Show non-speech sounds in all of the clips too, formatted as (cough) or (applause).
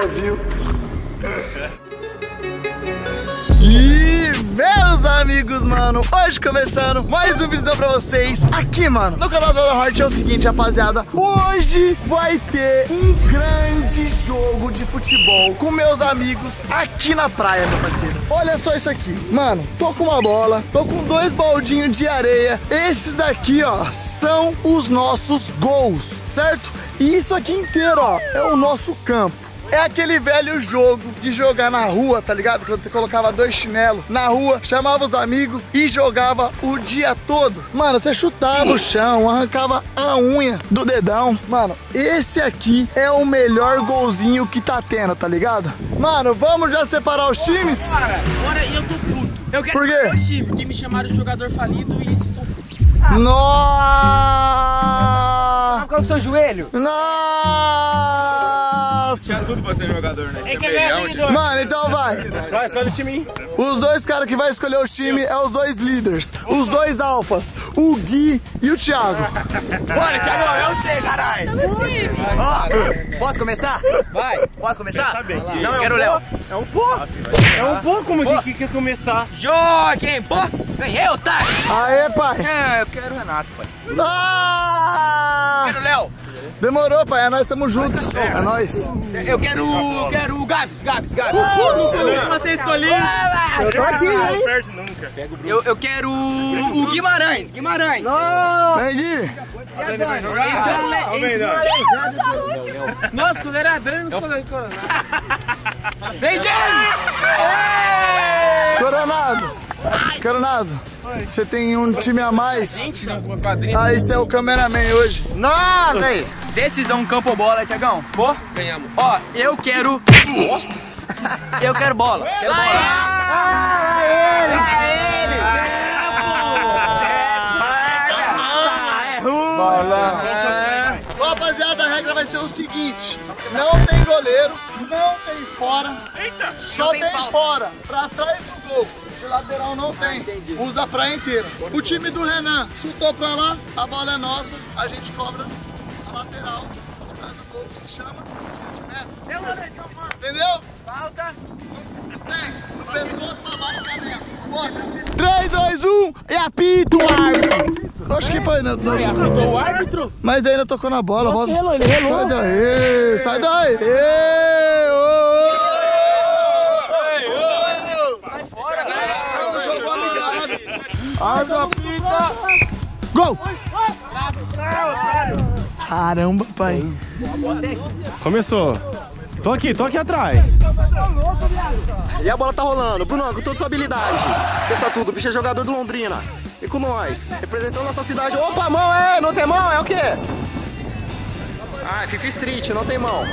Misericórdia, viu? E meus amigos, mano, hoje começando mais um vídeo pra vocês aqui, mano, no canal do Heart é o seguinte, rapaziada, hoje vai ter um grande jogo de futebol com meus amigos aqui na praia, meu parceiro. Olha só isso aqui, mano, tô com uma bola, tô com dois baldinhos de areia, esses daqui, ó, são os nossos gols, certo? E isso aqui inteiro, ó, é o nosso campo. É aquele velho jogo de jogar na rua, tá ligado? Quando você colocava dois chinelos na rua, chamava os amigos e jogava o dia todo. Mano, você chutava o chão, arrancava a unha do dedão. Mano, esse aqui é o melhor golzinho que tá tendo, tá ligado? Mano, vamos já separar os times? Cara, agora eu tô puto. Eu quero Por quê? porque me chamaram de jogador falido e vocês estão fudidos. Nossa! Qual é o seu joelho? Nossa! Tinha tudo pra ser jogador, né? Tinha que é meião, vendedor. Mano, então vai. Vai, escolhe o time. Os dois caras que vai escolher o time é os dois líderes, os dois alfas, o Gui e o Thiago. Bora, Thiago, eu sei, caralho. Posso começar? Vai. Posso começar? Não, Quero o Léo. É um pô. É um pô como a gente quer começar. Joguem, pô. Ganhei, otário. Aê, pai. É, eu quero o Renato, pai. Ah! Quero o Léo. Demorou, pai. É nós estamos juntos. É nós. Eu quero, eu quero o Gabs, Gabs, Gabs. Você escolheu. Eu tô aqui, Não hein? perde nunca. Eu, eu quero o Guimarães, Guimarães. Vem, Gui. Nossa, coordenador, não escolheu Vem, James! Coronado. Coronado. Você tem um time a mais. Ah, esse é o cameraman hoje. Nossa, velho. Decisão campo bola, Tiagão? Pô? Ganhamos. Ó, eu quero. Bosta. Eu quero bola. Quero bola. Ah, Ó, Rapaziada, a regra vai ser o seguinte: não tem goleiro, não tem fora, só tem, fora, pra trás lateral não tem, usa a praia inteira. O time do Renan chutou pra lá, a bola é nossa, a gente cobra a lateral, faz o gol, se chama, gente mete. Entendeu? Falta. Tem, do pescoço pra baixo, canela. Bora. 3, 2, 1 e apita o árbitro. Acho que foi, né? Apitou o árbitro? Mas ainda tocou na bola, volta. relou, ele relou. Sai daí, sai daí. Ê, ô, ô. Árbitro apita. Gol! Caramba, pai. Começou. Tô aqui, tô aqui atrás. E a bola tá rolando. Bruno, com toda sua habilidade. Esqueça tudo, o bicho é jogador do Londrina. E com nós, representando nossa cidade. Opa, mão é? Não tem mão? É o quê? Ah, é Fifi Street, não tem mão.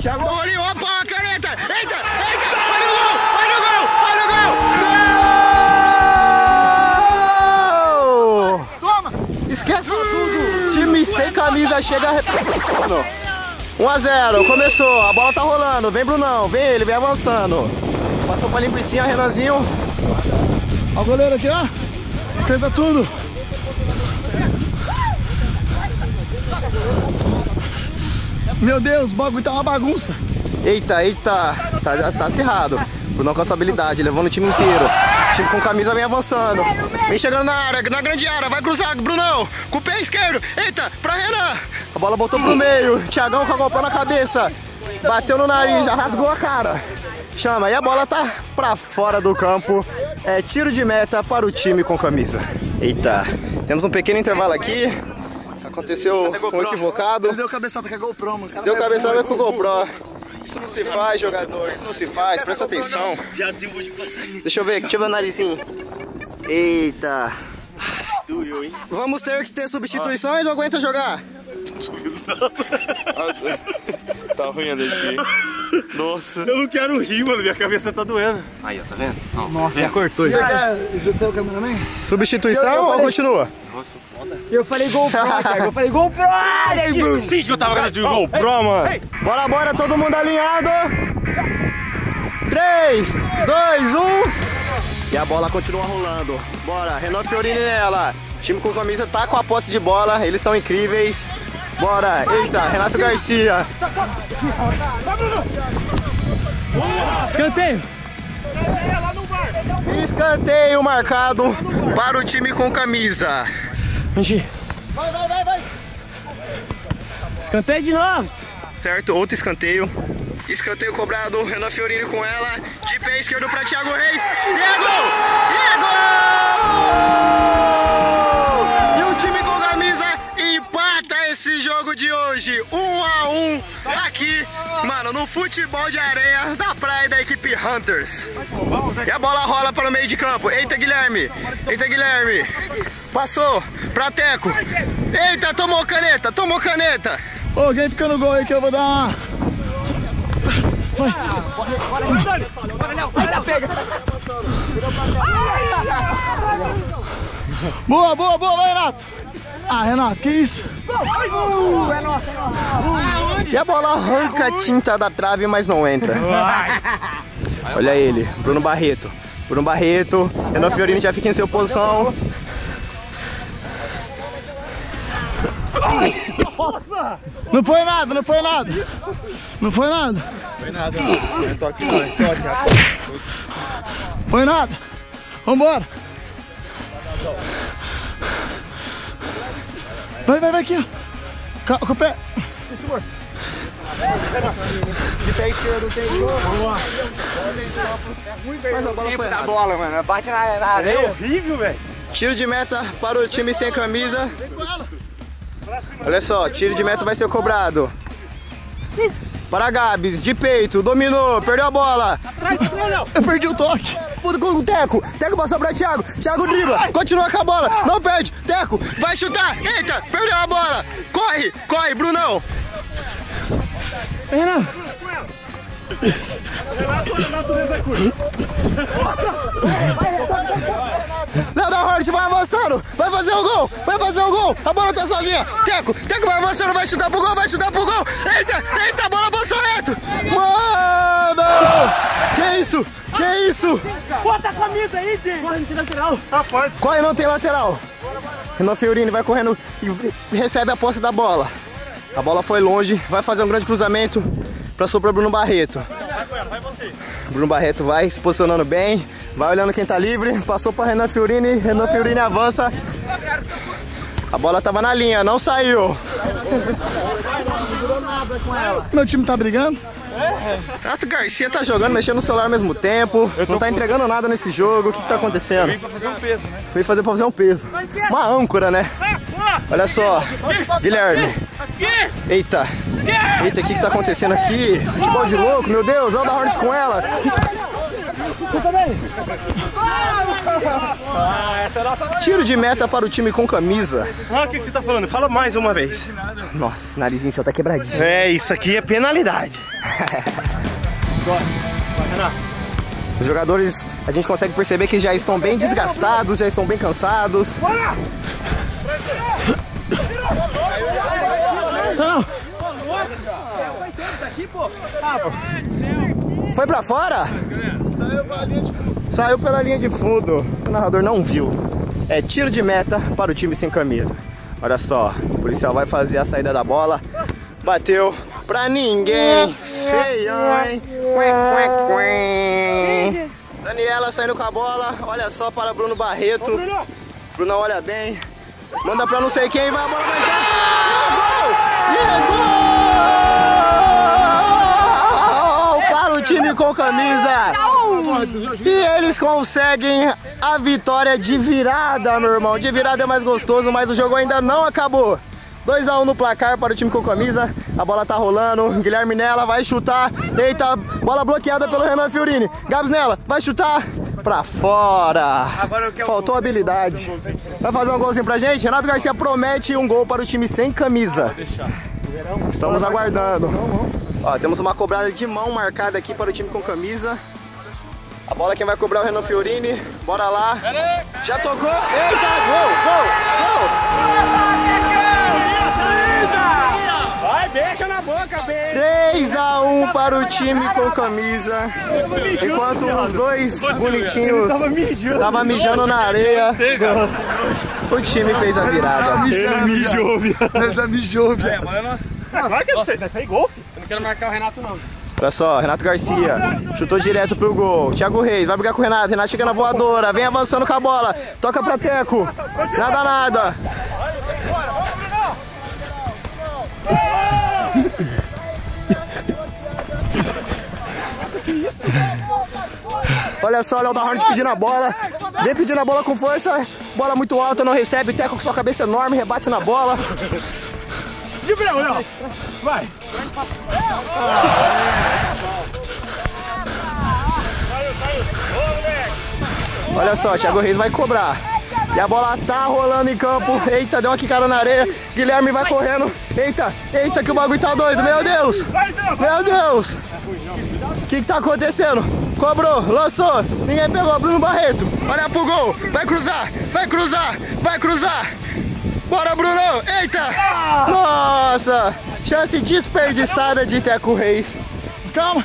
Thiago! Olha, opa, a caneta! Eita, sem camisa chega representando. 1 a 0 começou, a bola tá rolando, vem Brunão, vem ele, vem avançando. Passou pra linguicinha, Renanzinho. Ó o goleiro aqui, ó. Esquenta tudo. Meu Deus, o bagulho tá uma bagunça. Eita, eita, tá, tá acirrado. Brunão com essa habilidade, levando o time inteiro. Time com camisa vem avançando. Vem chegando na área, na grande área, vai cruzar, Brunão, com o pé esquerdo. Eita, pra Renan. A bola voltou pro meio, Thiagão com a golpão na cabeça. Bateu no nariz, já rasgou a cara. Chama, e a bola tá pra fora do campo. É tiro de meta para o time com camisa. Eita, temos um pequeno intervalo aqui. Aconteceu um equivocado. Ele deu cabeçada com a GoPro, mano. O Deu cabeçada com o GoPro. Isso não se faz, jogador. Isso não se faz. Presta atenção. Deixa eu ver, deixa eu ver o narizinho. Eita. Vamos ter que ter substituições ou aguenta jogar? Tá ruim a daqui. Nossa. Eu não quero rir, mano. Minha cabeça tá doendo. Aí, ó, tá vendo? Nossa, já cortou. Você quer o cameraman? Substituição ou continua? Eu falei gol pro, Thiago. Eu falei gol pro. Sim que eu tava ganhando de GoPro, mano. Bora, bora, todo mundo alinhado. 3, 2, 1. E a bola continua rolando. Bora, Renan Fiorini nela. time com camisa tá com a posse de bola, eles estão incríveis. Bora! Eita, Renato Garcia. Escanteio. Escanteio marcado para o time com camisa. Angie. Escanteio de novo. Certo, outro escanteio. Escanteio cobrado, Renan Fiorini com ela. De pé esquerdo para Thiago Reis. E é gol! E é gol! Hoje. Um a um aqui, mano, no futebol de areia da praia da equipe Hunters. E a bola rola para o meio de campo. Eita, Guilherme! Eita, Guilherme! Passou pra Teco. Eita, tomou caneta, tomou caneta. Alguém fica no gol aí que eu vou dar uma. Boa, boa, boa, vai, Renato. Ah, Renato, que isso? E a bola arranca a tinta da trave, mas não entra. Olha ele, Bruno Barreto. Bruno Barreto, Renan Fiorini já fica em sua posição. Não foi nada, não foi nada. Não foi nada. Foi nada, não. É não. É toque. Foi nada. Vambora. Vai, vai, vai aqui, ó. Com, com o pé. De pé esquerdo tem gol. Mas a bola foi errada. bola, mano. Bate na, na areia. É horrível, velho. Tiro de meta para o time sem camisa. Olha só, tiro de meta vai ser cobrado. Para Gabs, de peito, dominou, perdeu a bola. Eu perdi o toque. Puta com o Teco. Teco passou pra Thiago. Thiago dribla. Continua com a bola. Não perde. Teco vai chutar. Eita, perdeu a bola. Corre, corre, Brunão. Renan. Léo da Hort vai avançando. Vai fazer o gol. Vai fazer o gol. A bola tá sozinha. Teco, Teco vai avançando. Vai chutar pro gol. Vai chutar pro gol. Eita, eita, a bola avançou reto. Mano. Que isso? Que isso? Bota a camisa aí, gente. Corre de lateral. Corre, não tem lateral. Renan Fiorini vai correndo e recebe a posse da bola. A bola foi longe, vai fazer um grande cruzamento para sobrar Bruno Barreto. Bruno Barreto vai se posicionando bem, vai olhando quem tá livre, passou para Renan Fiorini, Renan Fiorini avança. A bola tava na linha, não saiu. Meu time tá brigando? Renato Garcia tá jogando, mexendo no celular ao mesmo tempo, não tá entregando nada nesse jogo, o que, que tá acontecendo? Vem pra fazer um peso, né? Veio fazer pra fazer um peso. Uma âncora, né? Olha só, Guilherme. Eita. Eita, o que, que tá acontecendo aqui? Futebol de louco, meu Deus, olha o da Hornet com ela. Tiro de meta para o time com camisa. Ah, o que, que você tá falando? Fala mais uma vez. Nossa, esse narizinho seu tá quebradinho. É, isso aqui é penalidade. Os jogadores, a gente consegue perceber que já estão bem desgastados, já estão bem cansados. Foi pra fora? Saiu pela linha de fundo. O narrador não viu. É tiro de meta para o time sem camisa. Olha só, o policial vai fazer a saída da bola. Bateu pra ninguém. Feião, hein? Daniela saindo com a bola. Olha só para Bruno Barreto. Bruno olha bem. Manda pra não sei quem, vai a bola vai entrar. E é gol! E é gol! Time com camisa. E eles conseguem a vitória de virada, meu irmão. De virada é mais gostoso, mas o jogo ainda não acabou. 2x1 no placar para o time com camisa. A bola tá rolando. Guilherme Nela vai chutar. Eita, bola bloqueada pelo Renan Fiorini. Gabs Nela vai chutar pra fora. Faltou habilidade. Vai fazer um golzinho pra gente? Renato Garcia promete um gol para o time sem camisa. Estamos aguardando. Ó, temos uma cobrada de mão marcada aqui para o time com camisa. A bola quem vai cobrar é o Renan Fiorini. Bora lá. Já tocou. Eita, gol, gol, gol. Vai, deixa na boca, bem. 3x1 para o time com camisa. Enquanto os dois bonitinhos tava mijando na areia, o time fez a virada. Ele mijou, viado. Ele mijou, viado. É nosso. Claro que é você, né? Fez golfe. Não quero marcar o Renato, não. Olha só, Renato Garcia chutou direto pro gol. Thiago Reis vai brigar com o Renato. Renato chega na voadora, vem avançando com a bola. Toca pra Teco. Nada, nada. Olha só, o Léo da Hornet pedindo a bola. Vem pedindo a bola com força. Bola muito alta, não recebe. Teco com sua cabeça enorme, rebate na bola. Olha só, Thiago Reis vai cobrar. E a bola tá rolando em campo. Eita, deu uma quicada na areia. Guilherme vai correndo. Eita, eita, que o bagulho tá doido. Meu Deus! Meu Deus! O que que tá acontecendo? Cobrou, lançou, ninguém pegou. Bruno Barreto, olha pro gol. Vai cruzar, vai cruzar, vai cruzar. Bora, Bruno! Eita! Nossa! Chance desperdiçada de Teco Reis. Calma.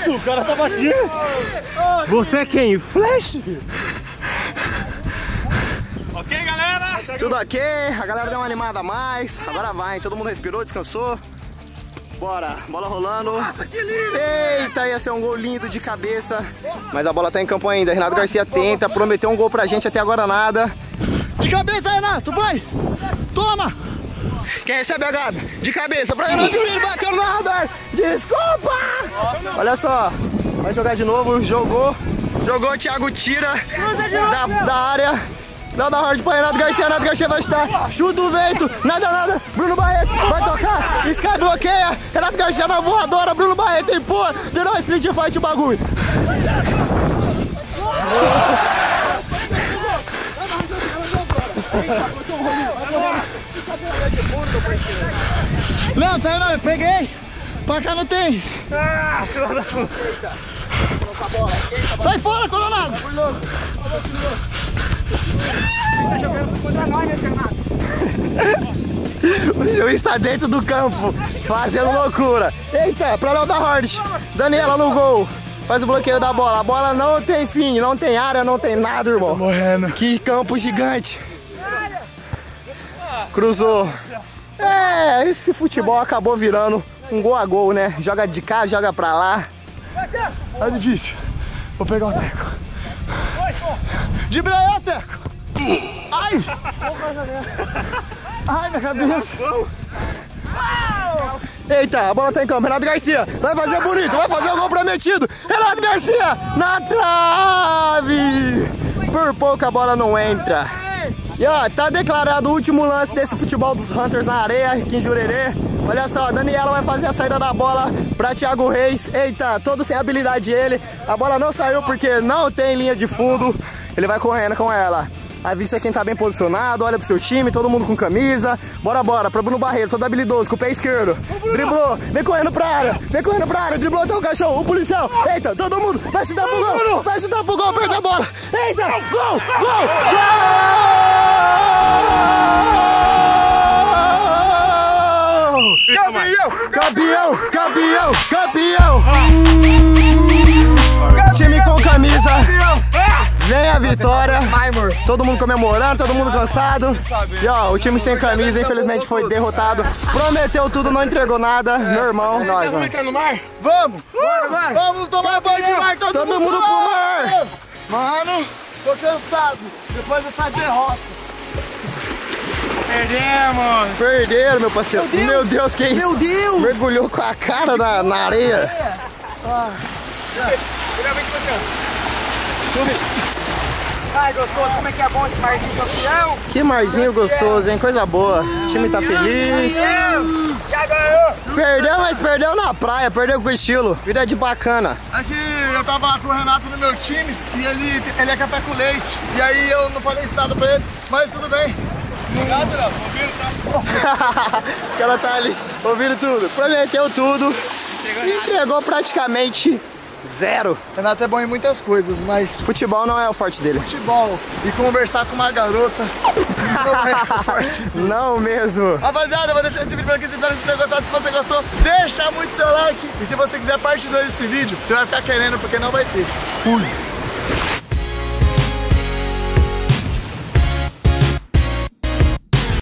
Isso, o cara tava aqui. Você é quem? Flash? Ok, galera? Tudo ok, a galera deu uma animada a mais. Agora vai, todo mundo respirou, descansou. Bora, bola rolando. Eita, ia ser um gol lindo de cabeça. Mas a bola tá em campo ainda. Renato Garcia tenta, prometeu um gol pra gente até agora nada. De cabeça, Renato, vai. Toma. Quem recebe a Gabi? De cabeça pra Renato Júnior, bateu no radar. Desculpa! Olha só, vai jogar de novo, jogou. Jogou, Thiago tira da, da área. Léo da Horde pra Renato Garcia, Renato Garcia vai estar. Chuta o vento, nada, nada. Bruno Barreto vai tocar. Sky bloqueia. Renato Garcia na voadora. Bruno Barreto empurra. Virou Street Fight o bagulho. Não, tá não, eu peguei. Pra cá não tem. Sai fora, Coronado. (laughs) O juiz está dentro do campo, fazendo loucura. Eita, pra Léo da Horde. Daniela no gol. Faz o bloqueio da bola. A bola não tem fim, não tem área, não tem nada, irmão. Morrendo. Que campo gigante. Cruzou. É, esse futebol acabou virando um gol a gol, né? Joga de cá, joga pra lá. Tá difícil. Vou pegar o teco. De breia, teco. Ai! Ai, minha cabeça. Eita, a bola tá em campo. Renato Garcia vai fazer bonito, vai fazer o gol prometido. Renato Garcia na trave. Por pouco a bola não entra. E ó, tá declarado o último lance desse futebol dos Hunters na areia, aqui em Jurerê. Olha só, Daniela vai fazer a saída da bola pra Thiago Reis. Eita, todo sem habilidade ele. A bola não saiu porque não tem linha de fundo. Ele vai correndo com ela. Avisa quem tá bem posicionado, olha pro seu time, todo mundo com camisa. Bora, bora, pra Bruno Barreto, todo habilidoso, com o pé esquerdo. Driblou, vem correndo pra área, vem correndo pra área, driblou até o cachorro, o policial. Eita, todo mundo, vai chutar pro gol, vai chutar pro gol, perde a bola. Eita, gol, gol, gol! Vitória. Todo mundo comemorando, todo mundo cansado. E ó, o time sem camisa, infelizmente, foi derrotado. Prometeu tudo, não entregou nada. Meu irmão, nós, Vamos entrar no mar? Vamos! Vamos tomar banho de mar, todo, Todo mundo pro mar. Mano, tô cansado. Depois dessa derrota. Perdemos. Perderam, meu parceiro. Meu Deus, que isso? Meu Deus! Mergulhou com a cara na, na areia. Finalmente você. Ai, gostoso, como é que é bom esse marzinho campeão? Que marzinho gostoso, hein? Coisa boa. O time tá feliz. Já ganhou! Perdeu, mas perdeu na praia. Perdeu com estilo. Vida de bacana. Aqui eu tava com o Renato no meu time e ele, ele é café com leite. E aí eu não falei isso nada pra ele, mas tudo bem. (laughs) o cara tá ali ouvindo tudo. Prometeu tudo. Entregou praticamente Zero. Renato é bom em muitas coisas, mas Futebol não é o forte dele. futebol e conversar com uma garota (laughs) não é o forte dele. Não mesmo. Rapaziada, eu vou deixar esse vídeo por aqui. Que vocês tenham gostado. Se você gostou, deixa muito seu like. E se você quiser parte 2 desse vídeo, você vai ficar querendo, porque não vai ter. Fui.